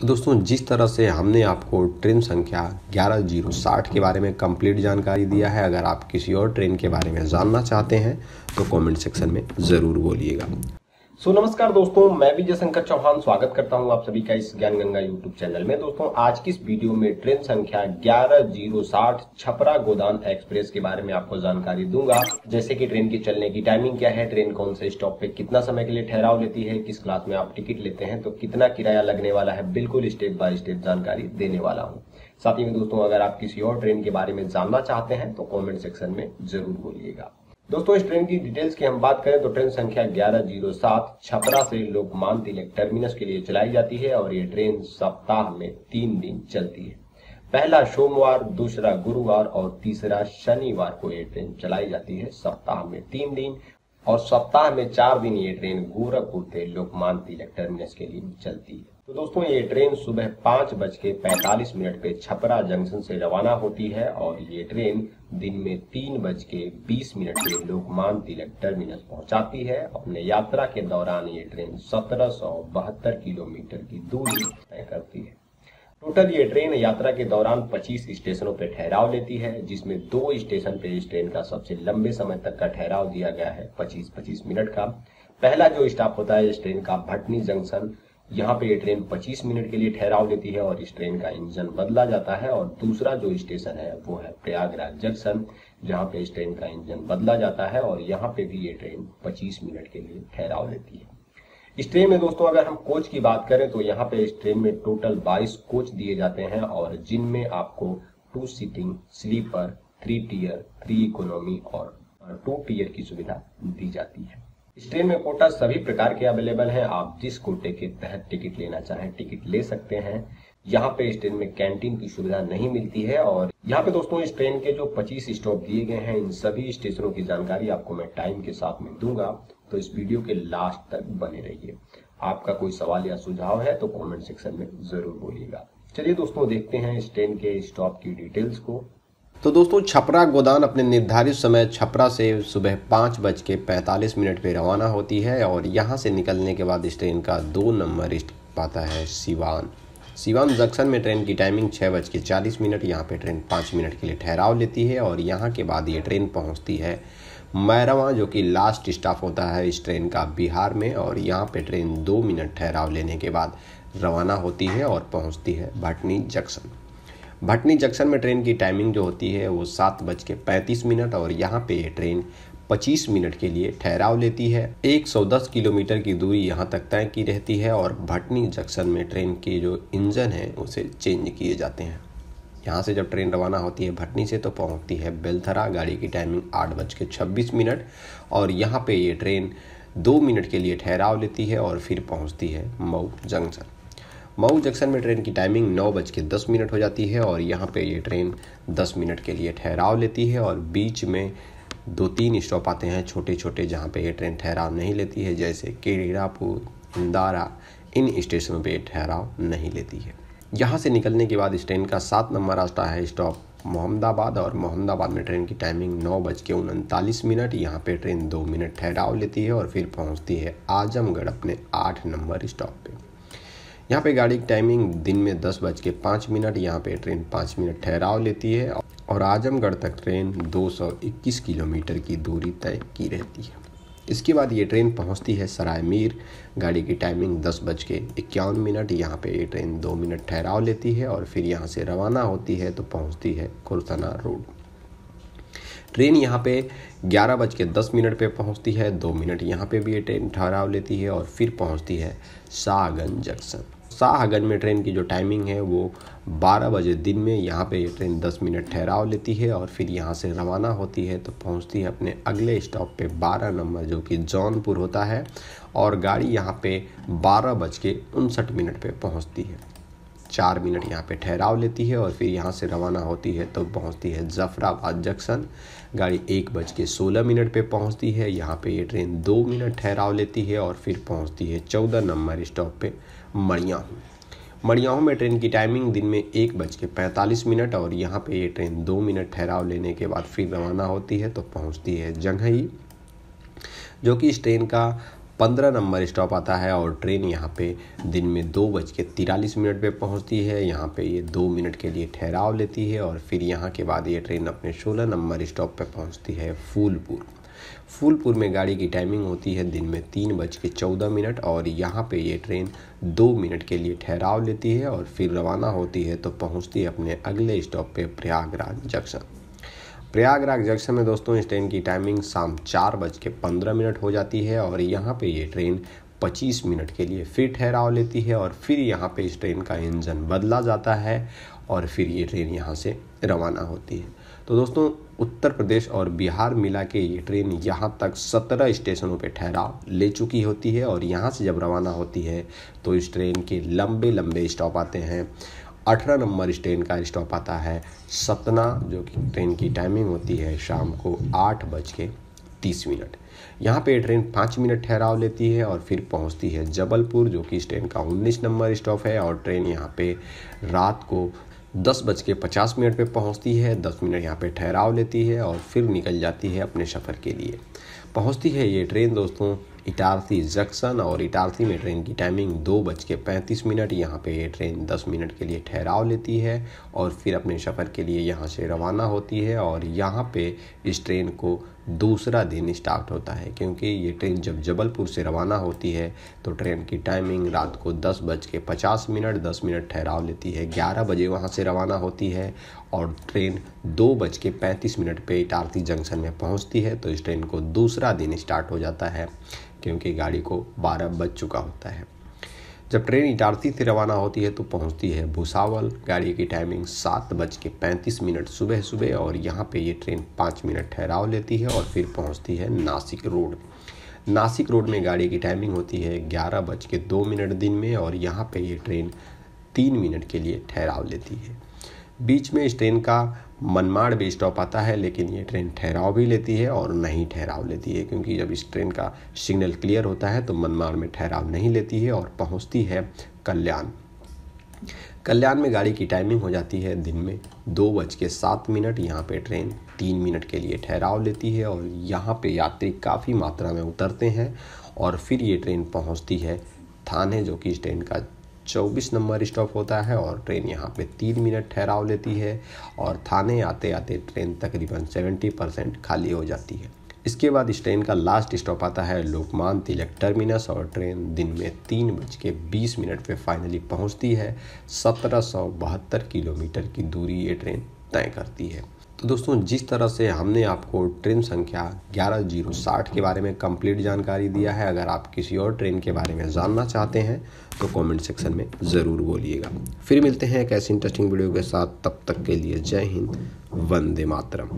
तो दोस्तों, जिस तरह से हमने आपको ट्रेन संख्या ग्यारह ज़ीरो साठ के बारे में कंप्लीट जानकारी दिया है, अगर आप किसी और ट्रेन के बारे में जानना चाहते हैं तो कमेंट सेक्शन में ज़रूर बोलिएगा। सो so, नमस्कार दोस्तों मैं विजय शंकर चौहान स्वागत करता हूँ आप सभी का इस ज्ञान गंगा यूट्यूब चैनल में। दोस्तों आज की इस वीडियो में ट्रेन संख्या ग्यारह ज़ीरो साठ छपरा गोदान एक्सप्रेस के बारे में आपको जानकारी दूँगा। जैसे कि ट्रेन के चलने की टाइमिंग क्या है ट्रेन कौन से स्टॉप पे कितना समय के लिए ठहराव लेती है किस क्लास में आप टिकट लेते हैं तो कितना किराया लगने वाला है बिल्कुल स्टेप बाय स्टेप जानकारी देने वाला हूँ। साथ ही में दोस्तों अगर आप किसी और ट्रेन के बारे में जानना चाहते हैं तो कॉमेंट सेक्शन में ज़रूर बोलिएगा। दोस्तों, इस ट्रेन की डिटेल्स की हम बात करें तो ट्रेन संख्या ग्यारह ज़ीरो सात छपरा से लोकमान तिलक टर्मिनस के लिए चलाई जाती है और ये ट्रेन सप्ताह में तीन दिन चलती है। पहला सोमवार, दूसरा गुरुवार और तीसरा शनिवार को ये ट्रेन चलाई जाती है सप्ताह में तीन दिन। और सप्ताह में चार दिन ये ट्रेन गोरखपुर से लोकमान तिलक टर्मिनस के लिए चलती है। तो दोस्तों, ये ट्रेन सुबह पाँच बज के पैतालीस मिनट पे छपरा जंक्शन से रवाना होती है और ये ट्रेन दिन में तीन बज के बीस मिनट पे लोकमान तिलक टर्मिनस पहुंचाती है। अपने यात्रा के दौरान ये ट्रेन सत्रह सौ बहत्तर किलोमीटर की दूरी तय करती है। टोटल ये ट्रेन यात्रा के दौरान 25 स्टेशनों पर ठहराव लेती है, जिसमें दो स्टेशन पे इस ट्रेन का सबसे लंबे समय तक का ठहराव दिया गया है 25-25 मिनट का। पहला जो स्टॉप होता है इस ट्रेन का भटनी जंक्शन, यहाँ पे ये ट्रेन 25 मिनट के लिए ठहराव लेती है और इस ट्रेन का इंजन बदला जाता है और दूसरा जो स्टेशन है वो है प्रयागराज जंक्शन, जहाँ पे इस ट्रेन का इंजन बदला जाता है और यहाँ पे भी ये ट्रेन 25 मिनट के लिए ठहराव लेती है। इस ट्रेन में दोस्तों, अगर हम कोच की बात करें तो यहाँ पे इस ट्रेन में टोटल 22 कोच दिए जाते हैं और जिनमें आपको two seating, sleeper, three tier, three economy और टू टीयर की सुविधा दी जाती है। इस ट्रेन में कोटा सभी प्रकार के अवेलेबल हैं। आप जिस कोटे के तहत टिकट लेना चाहें, टिकट ले सकते हैं। यहाँ पे इस ट्रेन में कैंटीन की सुविधा नहीं मिलती है और यहाँ पे दोस्तों इस ट्रेन के जो 25 स्टॉप दिए गए हैं, इन सभी स्टेशनों की जानकारी आपको मैं टाइम के साथ में दूँगा। तो इस वीडियो के लास्ट तक बने रहिए। आपका कोई सवाल या सुझाव है तो कॉमेंट सेक्शन में ज़रूर बोलिएगा। चलिए दोस्तों, देखते हैं इस ट्रेन के स्टॉप की डिटेल्स को। तो दोस्तों, छपरा गोदान अपने निर्धारित समय छपरा से सुबह पाँच बज के पैंतालीस मिनट पर रवाना होती है और यहाँ से निकलने के बाद इस ट्रेन का दो नंबर पाता है सिवान। सिवान जंक्शन में ट्रेन की टाइमिंग छः बज के चालीस मिनट, यहाँ पे ट्रेन पाँच मिनट के लिए ठहराव लेती है और यहाँ के बाद ये ट्रेन पहुँचती है मैरवा, जो कि लास्ट स्टॉप होता है इस ट्रेन का बिहार में और यहाँ पे ट्रेन दो मिनट ठहराव लेने के बाद रवाना होती है और पहुँचती है भटनी जंक्शन। भटनी जंक्शन में ट्रेन की टाइमिंग जो होती है वो सात बज के पैंतीस मिनट और यहाँ पे ये ट्रेन 25 मिनट के लिए ठहराव लेती है। 110 किलोमीटर की दूरी यहाँ तक तय की रहती है और भटनी जंक्शन में ट्रेन के जो इंजन है, उसे चेंज किए जाते हैं। यहाँ से जब ट्रेन रवाना होती है भटनी से तो पहुँचती है बेलथरा। गाड़ी की टाइमिंग आठ बज के छब्बीस मिनट और यहाँ पे ये ट्रेन दो मिनट के लिए ठहराव लेती है और फिर पहुँचती है मऊ जंक्शन। मऊ जंक्शन में ट्रेन की टाइमिंग नौ बज के दस मिनट हो जाती है और यहाँ पे ये ट्रेन दस मिनट के लिए ठहराव लेती है और बीच में दो तीन स्टॉप आते हैं छोटे छोटे जहाँ पे ये ट्रेन ठहराव नहीं लेती है, जैसे केड़ापुर इंदारा इन स्टेशनों पे ठहराव नहीं लेती है। यहाँ से निकलने के बाद इस ट्रेन का सात नंबर रास्ता है स्टॉप मोहम्मदाबाद और मोहम्मदाबाद में ट्रेन की टाइमिंग नौ बज के उनतालीस मिनट, यहाँ पे ट्रेन दो मिनट ठहराव लेती है और फिर पहुँचती है आजमगढ़ अपने आठ नंबर स्टॉप पे। यहाँ पे गाड़ी की टाइमिंग दिन में दस बज के पाँच मिनट, यहाँ पे ट्रेन पाँच मिनट ठहराव लेती है और आजमगढ़ तक ट्रेन 221 किलोमीटर की दूरी तय की रहती है। इसके बाद ये ट्रेन पहुँचती है सराय मीर गाड़ी की टाइमिंग दस बज के इक्यावन मिनट, यहाँ पे ये ट्रेन दो मिनट ठहराव लेती है और फिर यहाँ से रवाना होती है तो पहुँचती है कुरसना रोड। ट्रेन यहाँ पे ग्यारह बज के दस मिनट पे पहुँचती है, दो मिनट यहाँ पे भी ये ट्रेन ठहराव लेती है और फिर पहुँचती है शाहगंज जंक्शन। शाहगंज में ट्रेन की जो टाइमिंग है, वो 12 बजे दिन में यहाँ पे ये ट्रेन 10 मिनट ठहराव लेती है और फिर यहाँ से रवाना होती है तो पहुँचती है अपने अगले स्टॉप पे 12 नंबर, जो कि जौनपुर होता है, और गाड़ी यहाँ पे बारह बज के उनसठ मिनट पे पहुँचती है। चार मिनट यहाँ पे ठहराव लेती है और फिर यहाँ से रवाना होती है तो पहुँचती है जफराबाद जंक्शन। गाड़ी एक बज के सोलह मिनट पे पहुँचती है, यहाँ पे ये ट्रेन दो मिनट ठहराव लेती है और फिर पहुँचती है चौदह नंबर स्टॉप पे। मड़ियाहू मड़ियाहू में ट्रेन की टाइमिंग दिन में एक बज के पैंतालीस मिनट और यहाँ पे ये ट्रेन दो मिनट ठहराव लेने के बाद फिर रवाना होती है तो पहुँचती है जंघई, जो कि इस ट्रेन का पंद्रह नंबर स्टॉप आता है और ट्रेन यहाँ पे दिन में दो बज के तिरालीस मिनट पर पहुँचती है। यहाँ पे ये दो मिनट के लिए ठहराव लेती है और फिर यहाँ के बाद ये ट्रेन अपने सोलह नंबर स्टॉप पर पहुँचती है फूलपुर। फूलपुर में गाड़ी की टाइमिंग होती है दिन में तीन बज के चौदह मिनट और यहाँ पे ये ट्रेन दो मिनट के लिए ठहराव लेती है और फिर रवाना होती है तो पहुँचती है अपने अगले स्टॉप पे प्रयागराज जंक्शन प्रयागराज जंक्शन में दोस्तों इस ट्रेन की टाइमिंग शाम चार बज के पंद्रह मिनट हो जाती है और यहाँ पे ये ट्रेन 25 मिनट के लिए फिर ठहराव लेती है और फिर यहाँ पे इस ट्रेन का इंजन बदला जाता है और फिर ये ट्रेन यहाँ से रवाना होती है। तो दोस्तों, उत्तर प्रदेश और बिहार मिला के ये ट्रेन यहाँ तक सत्रह स्टेशनों पे ठहराव ले चुकी होती है और यहाँ से जब रवाना होती है तो इस ट्रेन के लंबे लंबे स्टॉप आते हैं। अठारह नंबर ट्रेन का स्टॉप आता है सतना, जो कि ट्रेन की टाइमिंग होती है शाम को आठ बज के तीस मिनट। यहाँ पे ट्रेन पाँच मिनट ठहराव लेती है और फिर पहुँचती है जबलपुर, जो कि इस ट्रेन का उन्नीस नंबर स्टॉप है और ट्रेन यहाँ पे रात को दस बज के पचास मिनट पर पहुँचती है, दस मिनट यहाँ पे ठहराव लेती है और फिर निकल जाती है अपने सफ़र के लिए। पहुँचती है ये ट्रेन दोस्तों इटारसी जंक्शन और इटारसी में ट्रेन की टाइमिंग दो बज के पैंतीस मिनट। यहाँ पे ये ट्रेन दस मिनट के लिए ठहराव लेती है और फिर अपने सफ़र के लिए यहाँ से रवाना होती है और यहाँ पे इस ट्रेन को दूसरा दिन स्टार्ट होता है, क्योंकि ये ट्रेन जब जबलपुर से रवाना होती है तो ट्रेन की टाइमिंग रात को दस बज के पचास मिनट, दस मिनट ठहराव लेती है। ग्यारह बजे वहाँ से रवाना होती है और ट्रेन दो बज के पैंतीस मिनट पे इटारती जंक्शन में पहुँचती है तो इस ट्रेन को दूसरा दिन स्टार्ट हो जाता है, क्योंकि गाड़ी को बारह बज चुका होता है। जब ट्रेन इटारसी से रवाना होती है तो पहुँचती है भूसावल। गाड़ी की टाइमिंग सात बज के पैंतीस मिनट सुबह सुबह और यहाँ पे ये ट्रेन पाँच मिनट ठहराव लेती है और फिर पहुँचती है नासिक रोड। नासिक रोड में गाड़ी की टाइमिंग होती है ग्यारह बज के दो मिनट दिन में और यहाँ पे ये ट्रेन तीन मिनट के लिए ठहराव लेती है। बीच में इस ट्रेन का मनमाड़ भी स्टॉप आता है, लेकिन ये ट्रेन ठहराव भी लेती है और नहीं ठहराव लेती है, क्योंकि जब इस ट्रेन का सिग्नल क्लियर होता है तो मनमाड़ में ठहराव नहीं लेती है और पहुँचती है कल्याण। कल्याण में गाड़ी की टाइमिंग हो जाती है दिन में दो बज के सात मिनट, यहाँ पे ट्रेन तीन मिनट के लिए ठहराव लेती है और यहाँ पे यात्री काफ़ी मात्रा में उतरते हैं और फिर ये ट्रेन पहुँचती है थाने, जो कि इस ट्रेन का चौबीस नंबर स्टॉप होता है और ट्रेन यहाँ पे तीन मिनट ठहराव लेती है और थाने आते आते ट्रेन तकरीबन सेवेंटी परसेंट खाली हो जाती है। इसके बाद इस ट्रेन का लास्ट स्टॉप आता है लोकमान तिलक टर्मिनस और ट्रेन दिन में तीन बज के बीस मिनट पर फाइनली पहुँचती है। सत्रह सौ बहत्तर किलोमीटर की दूरी ये ट्रेन तय करती है। तो दोस्तों, जिस तरह से हमने आपको ट्रेन संख्या ग्यारह ज़ीरो साठ के बारे में कंप्लीट जानकारी दिया है, अगर आप किसी और ट्रेन के बारे में जानना चाहते हैं तो कमेंट सेक्शन में ज़रूर बोलिएगा। फिर मिलते हैं एक ऐसी इंटरेस्टिंग वीडियो के साथ, तब तक के लिए जय हिंद, वंदे मातरम।